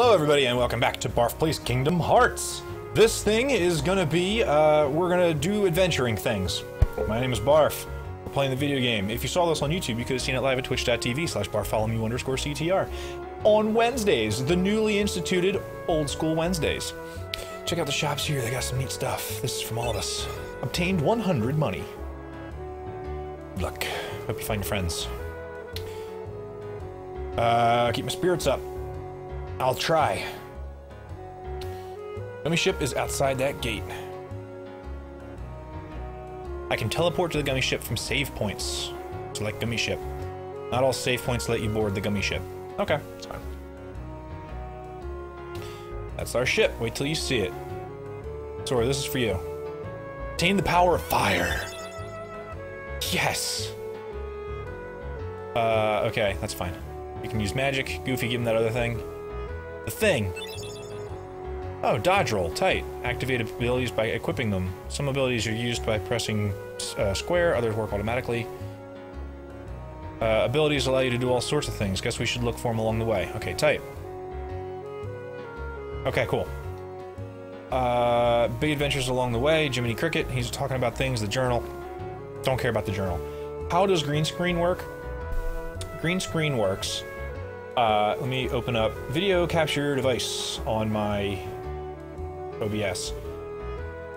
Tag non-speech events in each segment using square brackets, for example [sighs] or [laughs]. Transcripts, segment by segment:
Hello, everybody, and welcome back to Barf Plays Kingdom Hearts. This thing is gonna be, uh, we're gonna do adventuring things. My name is Barf. We're playing the video game. If you saw this on YouTube, you could have seen it live at twitch.tv slash barfolomew underscore CTR. On Wednesdays, the newly instituted Old School Wednesdays. Check out the shops here, they got some neat stuff. This is from all of us. Obtained 100 money. Good luck. Hope you find your friends. Uh, keep my spirits up. I'll try. Gummy ship is outside that gate. I can teleport to the gummy ship from save points. Select gummy ship. Not all save points let you board the gummy ship. Okay, that's fine. That's our ship. Wait till you see it. Sora, this is for you. Obtain the power of fire. Yes. Uh, okay, that's fine. You can use magic. Goofy, give him that other thing. Thing. Oh, dodge roll, tight. Activate abilities by equipping them. Some abilities are used by pressing uh, square, others work automatically. Uh, abilities allow you to do all sorts of things. Guess we should look for them along the way. Okay, tight. Okay, cool. Uh, big adventures along the way. Jiminy Cricket, he's talking about things. The journal. Don't care about the journal. How does green screen work? Green screen works. Uh, let me open up video capture device on my OBS.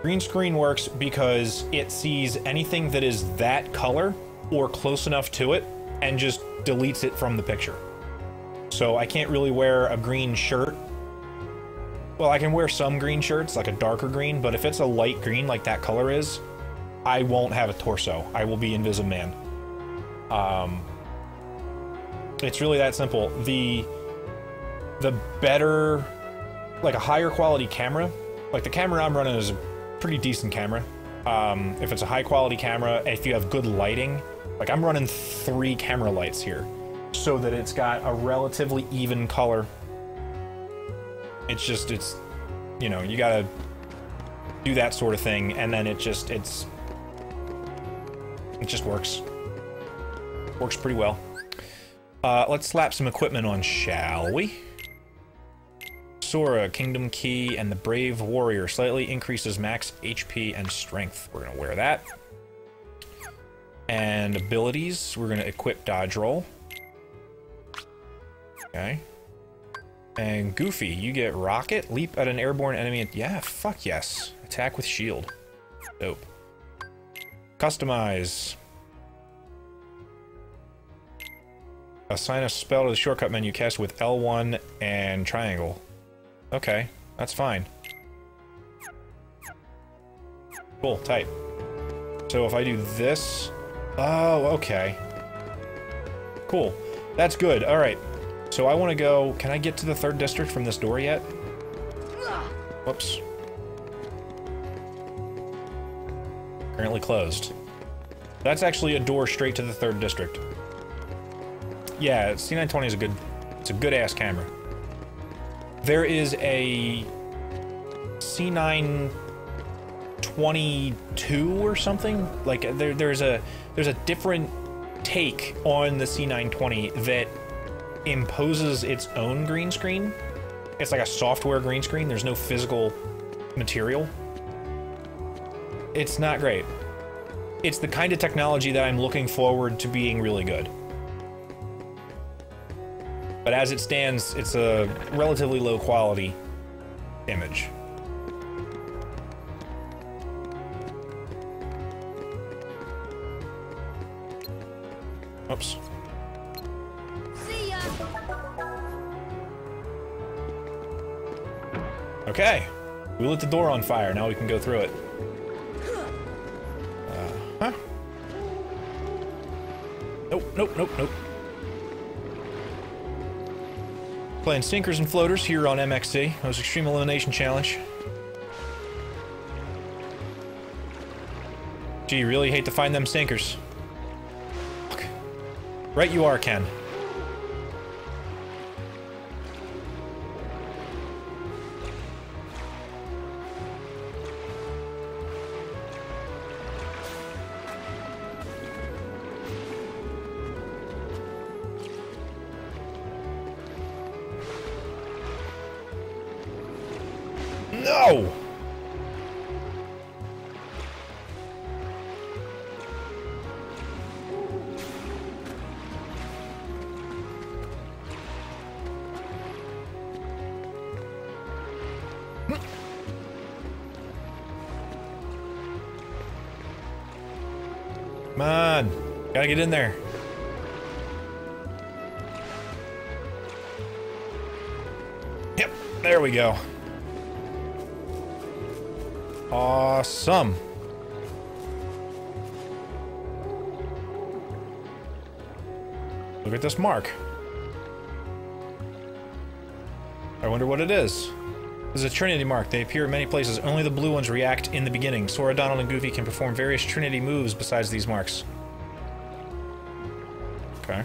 Green screen works because it sees anything that is that color or close enough to it and just deletes it from the picture. So I can't really wear a green shirt. Well, I can wear some green shirts, like a darker green, but if it's a light green like that color is, I won't have a torso. I will be Invisible Man. Um, it's really that simple. The the better, like a higher quality camera, like the camera I'm running is a pretty decent camera. Um, if it's a high quality camera, if you have good lighting, like I'm running three camera lights here, so that it's got a relatively even color. It's just, it's, you know, you gotta do that sort of thing, and then it just, it's, it just works. Works pretty well. Uh, let's slap some equipment on, shall we? Sora, Kingdom Key, and the Brave Warrior slightly increases max HP and strength. We're gonna wear that. And abilities, we're gonna equip Dodge Roll. Okay. And Goofy, you get Rocket, leap at an airborne enemy. Yeah, fuck yes. Attack with shield. Dope. Customize. Assign a spell to the shortcut menu cast with L1 and triangle. Okay, that's fine. Cool, tight. So if I do this... Oh, okay. Cool. That's good. Alright. So I want to go... Can I get to the third district from this door yet? Whoops. Currently closed. That's actually a door straight to the third district. Yeah, C920 is a good... It's a good-ass camera. There is a C922 or something. Like there, there's a there's a different take on the C920 that imposes its own green screen. It's like a software green screen. There's no physical material. It's not great. It's the kind of technology that I'm looking forward to being really good. But as it stands, it's a relatively low quality image. Oops. Okay. We lit the door on fire. Now we can go through it. Uh, huh? Nope, nope, nope, nope. Playing Sinkers and Floaters here on MXC. Was Extreme Elimination Challenge. Gee, really hate to find them sinkers. Right you are, Ken. Come on. Gotta get in there. Yep, there we go. Awesome. Look at this mark. I wonder what it is. This is a Trinity mark. They appear in many places. Only the blue ones react in the beginning. Sora, Donald, and Goofy can perform various Trinity moves besides these marks. Okay.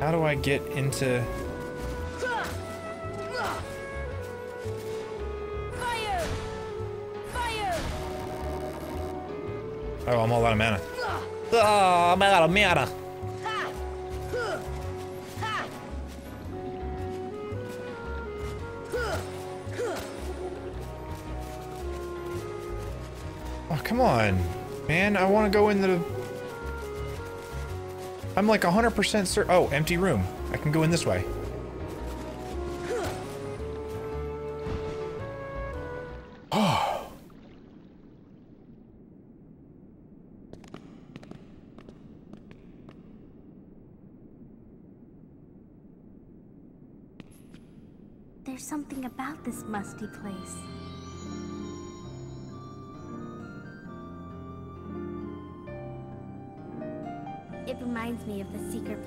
How do I get into... Fire! Fire! Oh, I'm all out of mana. Oh, I'm out of mana. Oh, come on. Man, I want to go in the... I'm like 100% certain... Oh, empty room. I can go in this way. Oh. There's something about this musty place.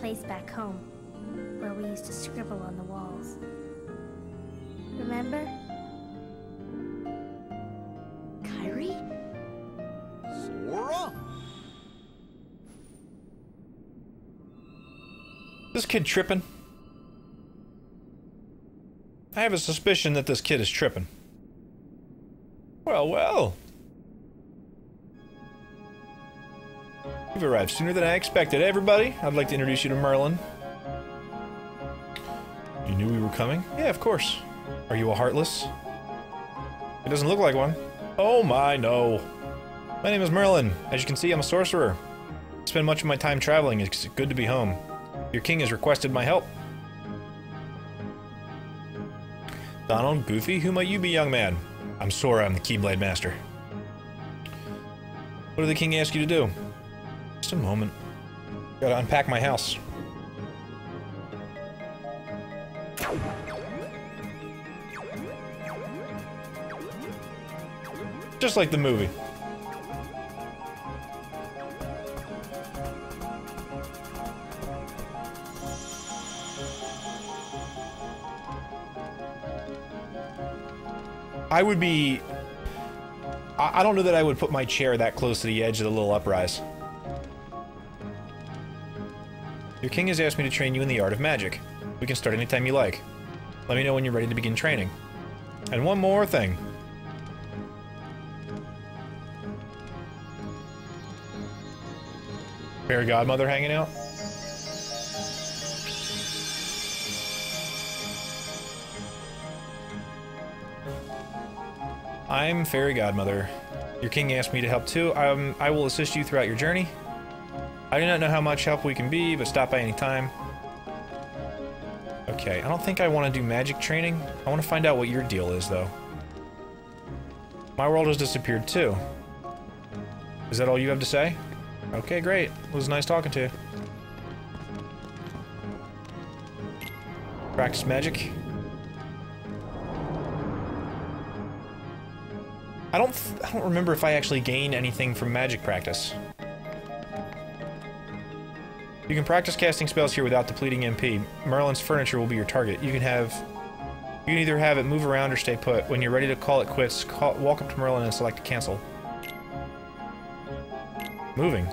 Place back home, where we used to scribble on the walls. Remember? Kairi? Sora? This kid tripping? I have a suspicion that this kid is tripping. Well, well. You've arrived sooner than I expected. Everybody, I'd like to introduce you to Merlin. You knew we were coming? Yeah, of course. Are you a Heartless? It doesn't look like one. Oh my, no. My name is Merlin. As you can see, I'm a sorcerer. I spend much of my time traveling. It's good to be home. Your king has requested my help. Donald, Goofy, who might you be, young man? I'm Sora, I'm the Keyblade Master. What did the king ask you to do? A moment. Gotta unpack my house. Just like the movie. I would be... I don't know that I would put my chair that close to the edge of the little uprise. Your king has asked me to train you in the art of magic. We can start anytime you like. Let me know when you're ready to begin training. And one more thing. Fairy godmother hanging out? I'm Fairy Godmother. Your king asked me to help too. Um, I will assist you throughout your journey. I do not know how much help we can be, but stop by any time. Okay, I don't think I want to do magic training. I want to find out what your deal is, though. My world has disappeared, too. Is that all you have to say? Okay, great. It was nice talking to you. Practice magic. I don't I don't remember if I actually gained anything from magic practice. You can practice casting spells here without depleting MP. Merlin's furniture will be your target. You can have you can either have it move around or stay put. When you're ready to call it quits, call, walk up to Merlin and select cancel. Moving.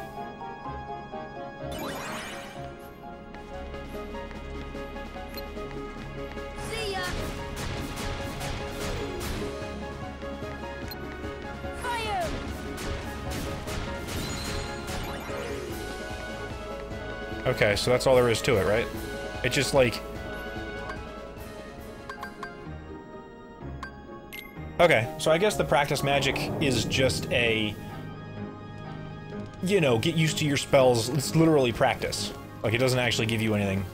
Okay, so that's all there is to it, right? It's just like Okay, so I guess the practice magic is just a. You know, get used to your spells. It's literally practice. Like, it doesn't actually give you anything.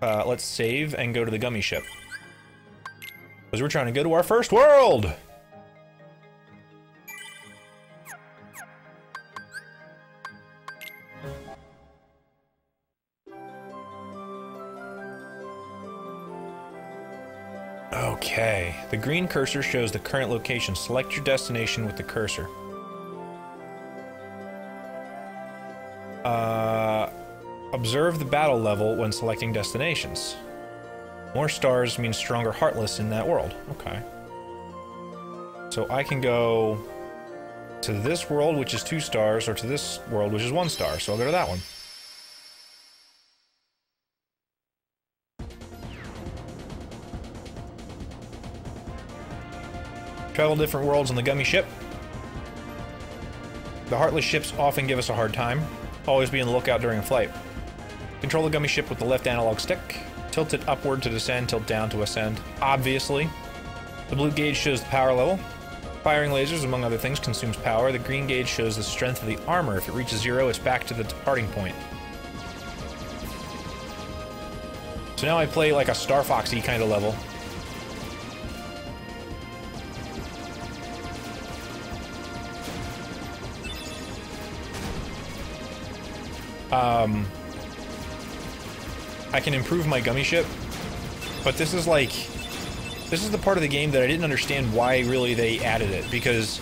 Uh, let's save and go to the gummy ship. Because we're trying to go to our first world! Okay, the green cursor shows the current location. Select your destination with the cursor. Uh, observe the battle level when selecting destinations. More stars means stronger Heartless in that world. Okay. So I can go to this world, which is two stars, or to this world, which is one star. So I'll go to that one. Travel different worlds on the gummy ship. The Heartless ships often give us a hard time. Always be on the lookout during a flight. Control the gummy ship with the left analog stick. Tilt it upward to descend, tilt down to ascend. Obviously. The blue gauge shows the power level. Firing lasers, among other things, consumes power. The green gauge shows the strength of the armor. If it reaches zero, it's back to the departing point. So now I play like a Star Foxy kind of level. Um, I can improve my gummy ship, but this is like, this is the part of the game that I didn't understand why really they added it, because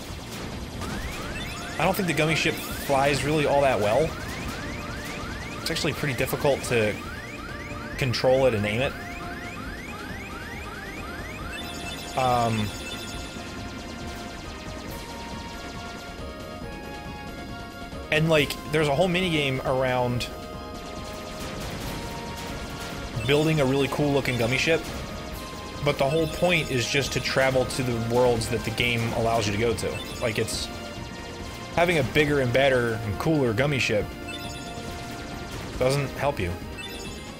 I don't think the gummy ship flies really all that well. It's actually pretty difficult to control it and aim it. Um, and like, there's a whole mini game around building a really cool looking gummy ship, but the whole point is just to travel to the worlds that the game allows you to go to. Like, it's having a bigger and better and cooler gummy ship doesn't help you.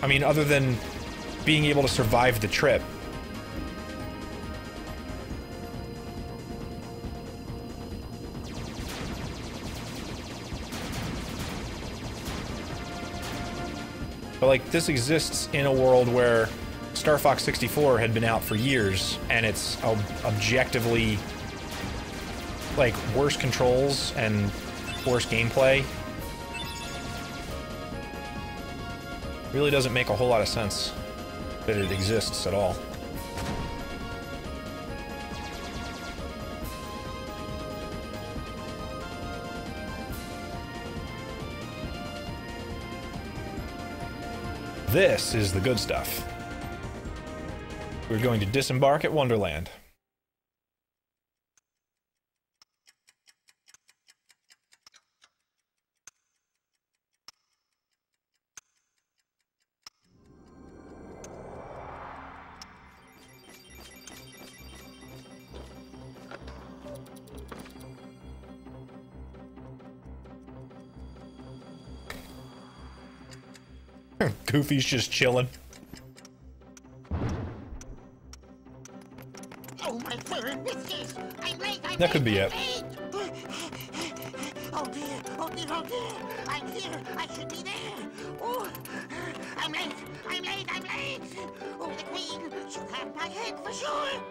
I mean, other than being able to survive the trip. But like, this exists in a world where Star Fox 64 had been out for years, and it's ob objectively like worse controls and worse gameplay. Really doesn't make a whole lot of sense that it exists at all. This is the good stuff. We're going to disembark at Wonderland. [laughs] Goofy's just chilling. Oh my word, Whiskers! I'm late, I'm That could be I'm it. Oh dear, oh dear, oh dear! I'm here, I should be there! Oh, I'm late, I'm late, I'm late! Oh, the queen, have my head for sure!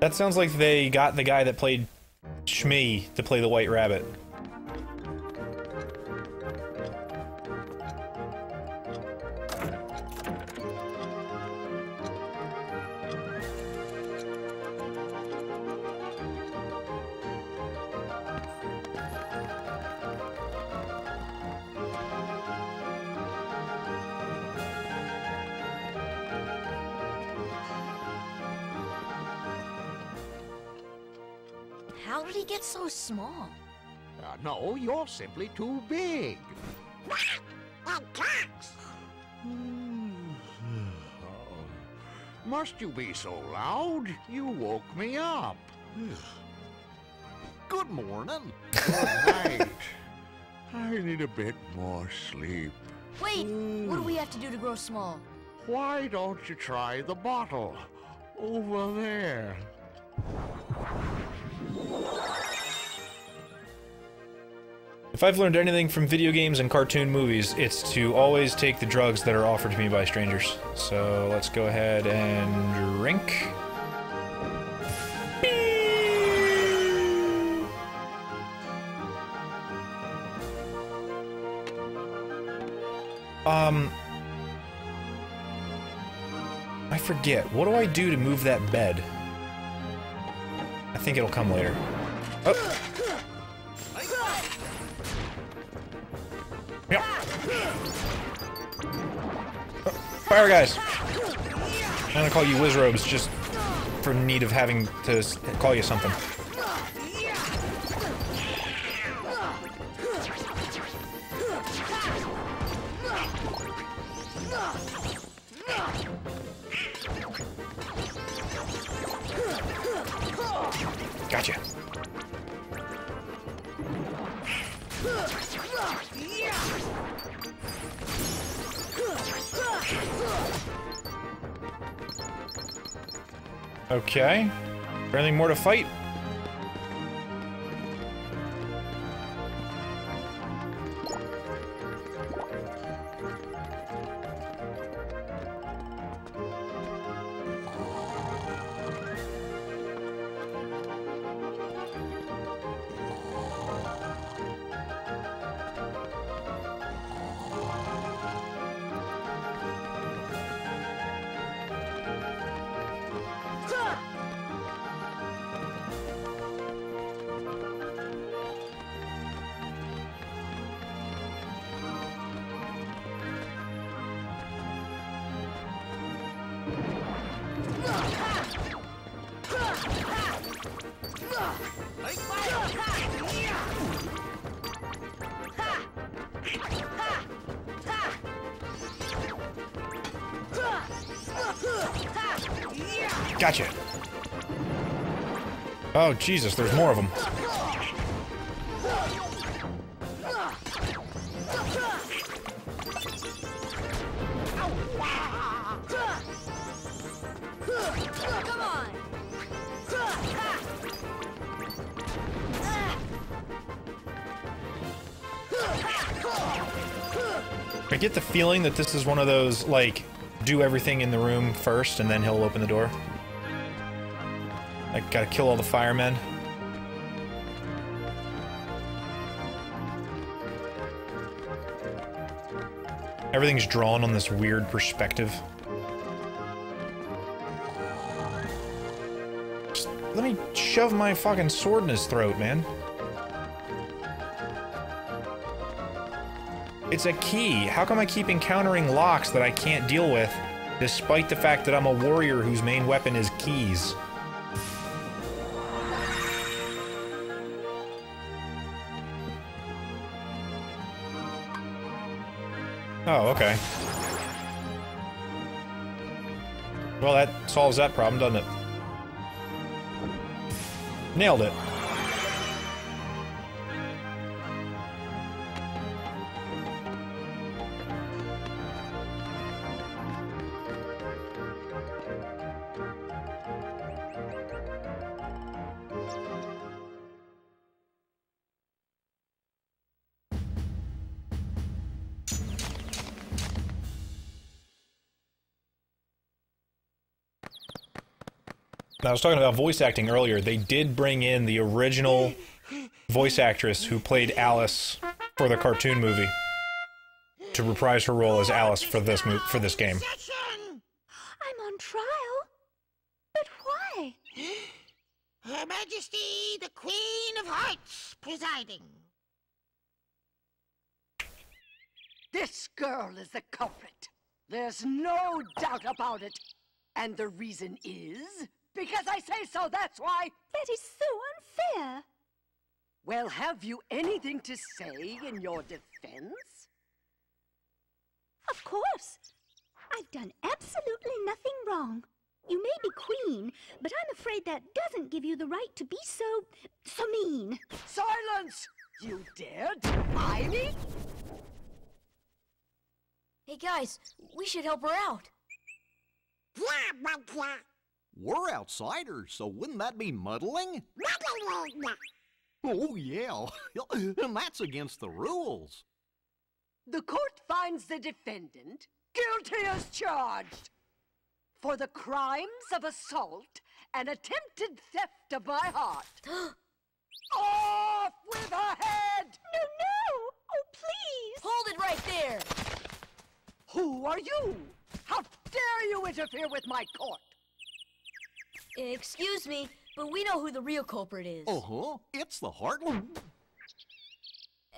That sounds like they got the guy that played Shmee to play the White Rabbit. Hmm. Must you be so loud? You woke me up. [sighs] Good morning. Good night. I need a bit more sleep. Wait, hmm. what do we have to do to grow small? Why don't you try the bottle? Over there. If I've learned anything from video games and cartoon movies, it's to always take the drugs that are offered to me by strangers. So let's go ahead and drink. Um, I forget. What do I do to move that bed? I think it'll come later. Oh. Fire guys! I'm gonna call you Wizrobes just for need of having to call you something. Okay. Anything more to fight? Gotcha. Oh, Jesus, there's more of them. I get the feeling that this is one of those, like, do everything in the room first and then he'll open the door. Like, gotta kill all the firemen. Everything's drawn on this weird perspective. Just let me shove my fucking sword in his throat, man. It's a key. How come I keep encountering locks that I can't deal with, despite the fact that I'm a warrior whose main weapon is keys? Oh, okay. Well, that solves that problem, doesn't it? Nailed it. I was talking about voice acting earlier. They did bring in the original voice actress who played Alice for the cartoon movie to reprise her role as Alice for this mo- for this game. I'm on trial. But why? Her Majesty, the Queen of Hearts, presiding. This girl is the culprit. There's no doubt about it. And the reason is because I say so, that's why. That is so unfair. Well, have you anything to say in your defense? Of course. I've done absolutely nothing wrong. You may be queen, but I'm afraid that doesn't give you the right to be so. so mean. Silence! You dare defy me? Hey guys, we should help her out. Yeah, but yeah. We're outsiders, so wouldn't that be muddling? Oh, yeah. [laughs] and that's against the rules. The court finds the defendant guilty as charged for the crimes of assault and attempted theft of my heart. [gasps] Off with her head! No, no! Oh, please! Hold it right there! Who are you? How dare you interfere with my court? Excuse me, but we know who the real culprit is. Uh-huh. It's the Heartless.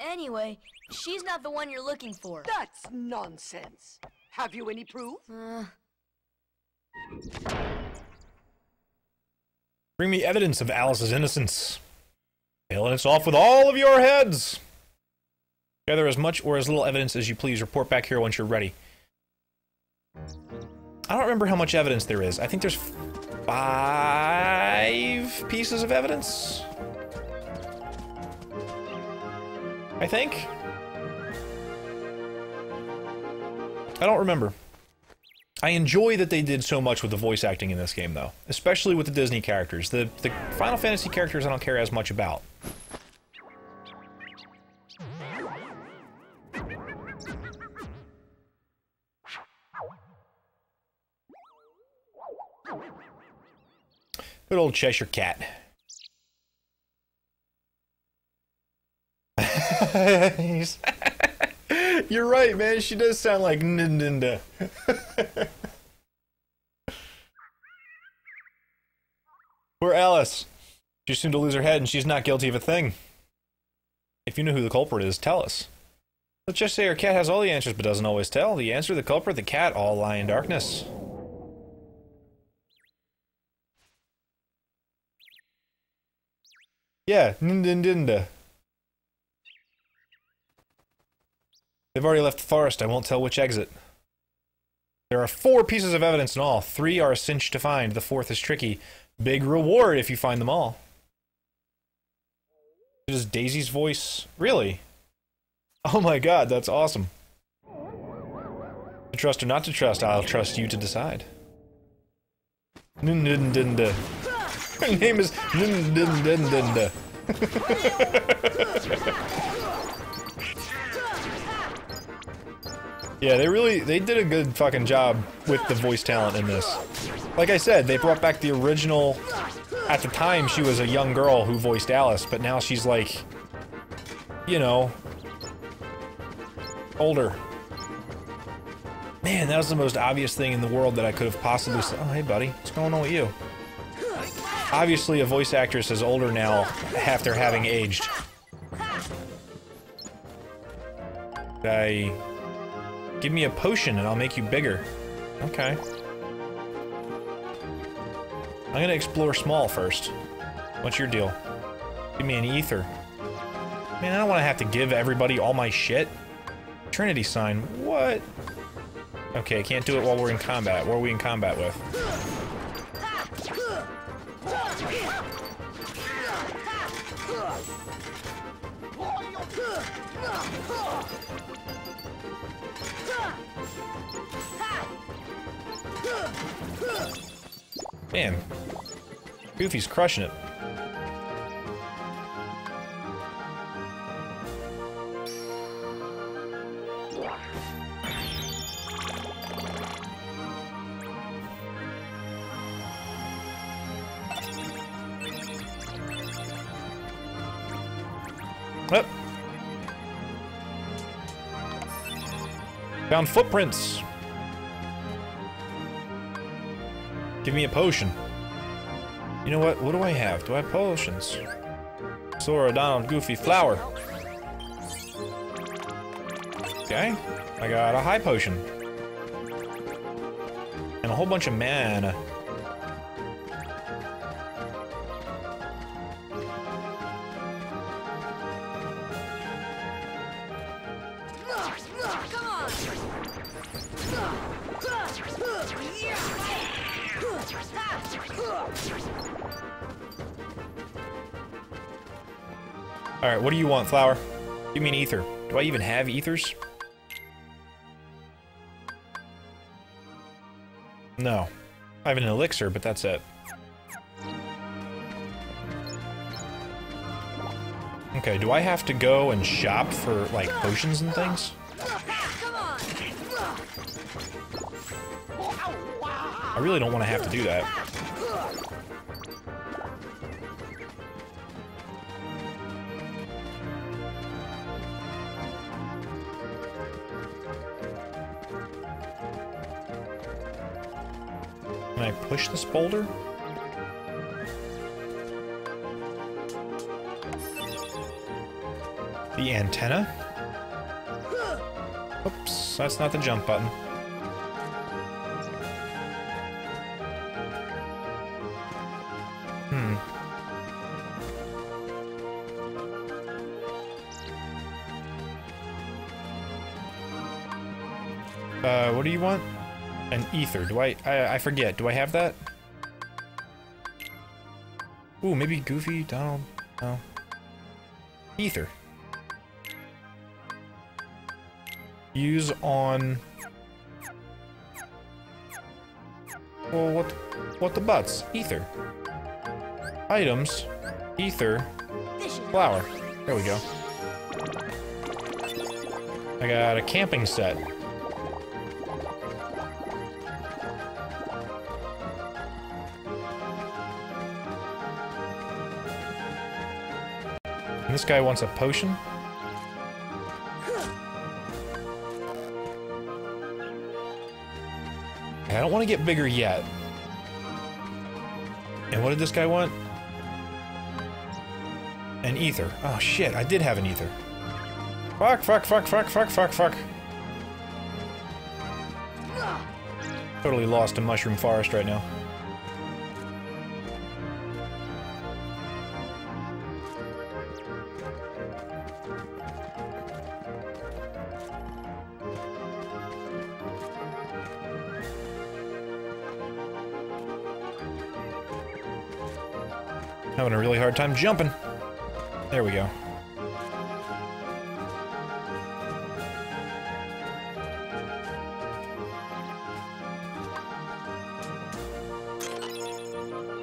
Anyway, she's not the one you're looking for. That's nonsense. Have you any proof? Uh, Bring me evidence of Alice's innocence. Evidence off with all of your heads. Gather as much or as little evidence as you please. Report back here once you're ready. I don't remember how much evidence there is. I think there's five pieces of evidence. I think. I don't remember. I enjoy that they did so much with the voice acting in this game, though, especially with the Disney characters. The the Final Fantasy characters I don't care as much about. Good old Cheshire Cat. [laughs] You're right, man. She does sound like Ninda. [laughs] Poor Alice. She's soon to lose her head, and she's not guilty of a thing. If you know who the culprit is, tell us. Let's just say her cat has all the answers but doesn't always tell. The answer, the culprit, the cat, all lie in darkness. Yeah, Nindindinda. They've already left the forest. I won't tell which exit. There are four pieces of evidence in all. Three are a cinch to find. The fourth is tricky. Big reward if you find them all. It is Daisy's voice. Really? Oh my god, that's awesome. To trust or not to trust, I'll trust you to decide. Nindindinda. [laughs] Her name is Nindindinda. [laughs] Yeah, they really they did a good fucking job with the voice talent in this. Like I said, they brought back the original at the time she was a young girl who voiced Alice, but now she's like you know older. Man, that was the most obvious thing in the world that I could have possibly said. Oh, hey buddy, what's going on with you? Obviously a voice actress is older now after having aged. I Give me a potion and I'll make you bigger. Okay. I'm gonna explore small first. What's your deal? Give me an ether. Man, I don't want to have to give everybody all my shit. Trinity sign. What? Okay, can't do it while we're in combat. What are we in combat with? Man, Goofy's crushing it. Found footprints. Give me a potion. You know what? What do I have? Do I have potions? Sora, Donald, Goofy, Flower. Okay. I got a high potion. And a whole bunch of mana. What do you want, Flower? Give me an ether. Do I even have ethers? No. I have an elixir, but that's it. Okay, do I have to go and shop for, like, potions and things? I really don't want to have to do that. I push this boulder? The antenna? Oops, that's not the jump button. Hmm. Uh, what do you want? Ether. Do I, I... I forget. Do I have that? Ooh, maybe Goofy, Donald... No. Ether. Use on... Well, what... What the butts? Ether. Items. Ether. Flower. There we go. I got a camping set. This guy wants a potion? I don't want to get bigger yet. And what did this guy want? An ether. Oh shit, I did have an ether. Fuck, fuck, fuck, fuck, fuck, fuck, fuck. Totally lost in Mushroom Forest right now. Time jumping. There we go.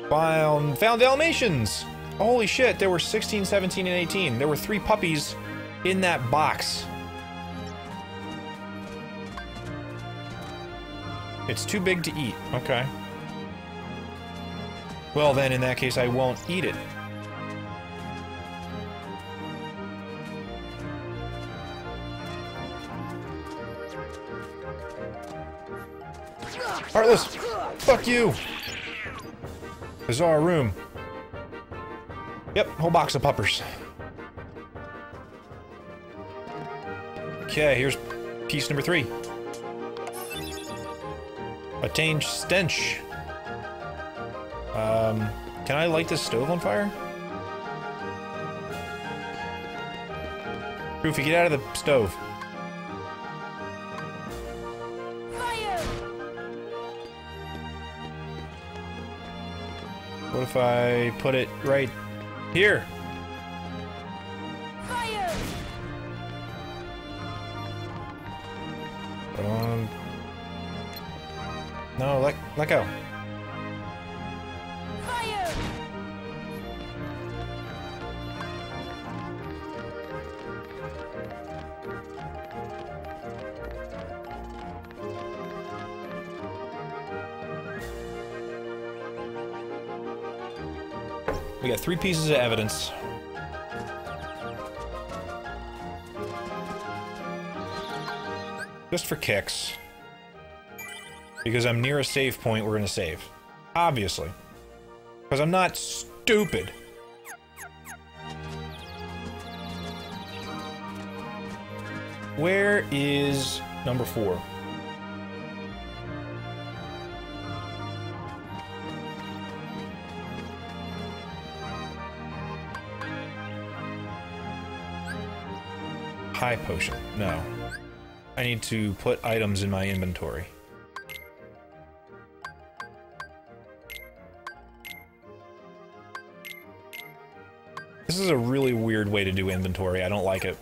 Found, found Dalmatians! Holy shit, there were 16, 17, and 18. There were three puppies in that box. It's too big to eat. Okay. Well then, in that case, I won't eat it. Fuck you! Bizarre room. Yep, whole box of puppers. Okay, here's piece number three. Attained stench. Um, can I light this stove on fire? Goofy, get out of the stove. What if I put it right here? Um, no, let, let go. Three pieces of evidence. Just for kicks. Because I'm near a save point, we're gonna save. Obviously. Because I'm not stupid. Where is number four? High potion. No. I need to put items in my inventory. This is a really weird way to do inventory. I don't like it.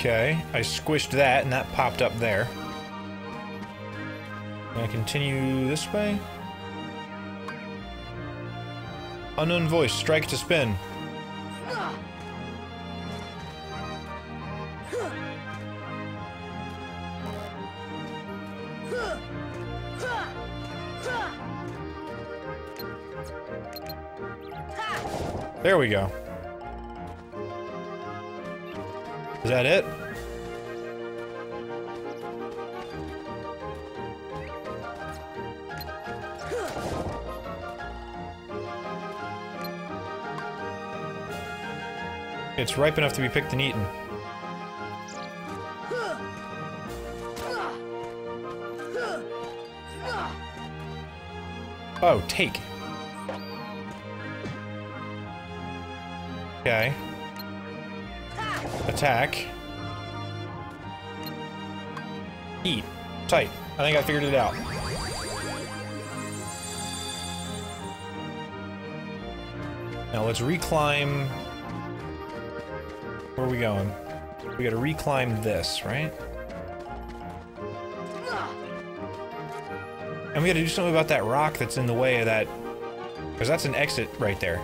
Okay, I squished that and that popped up there. Can I continue this way? Unknown voice, strike to spin. There we go. Is that it? It's ripe enough to be picked and eaten. Oh, take. Okay. Attack. Eat. Tight. I think I figured it out. Now let's reclimb. Where are we going? We gotta reclimb this, right? And we gotta do something about that rock that's in the way of that... Because that's an exit right there.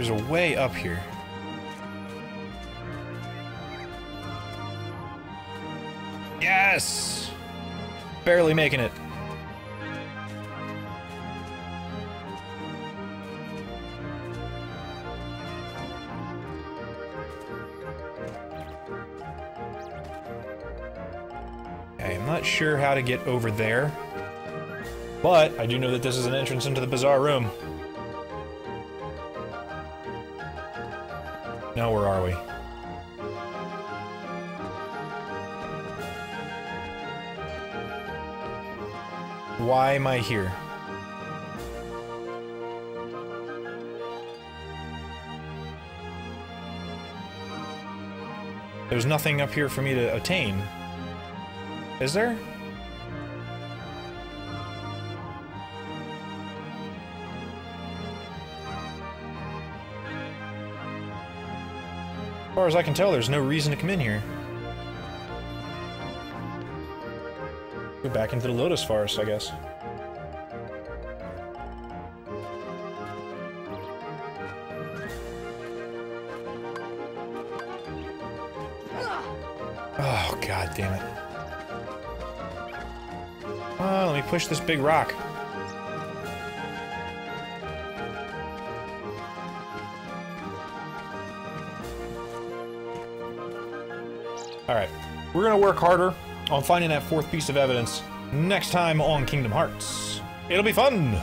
There's a way up here. Yes! Barely making it. Okay, I'm not sure how to get over there. But I do know that this is an entrance into the bizarre room. Why am I here? There's nothing up here for me to attain. Is there? As far as I can tell, there's no reason to come in here. Go back into the Lotus Forest, I guess. Push this big rock. Alright, we're gonna work harder on finding that fourth piece of evidence next time on Kingdom Hearts. It'll be fun!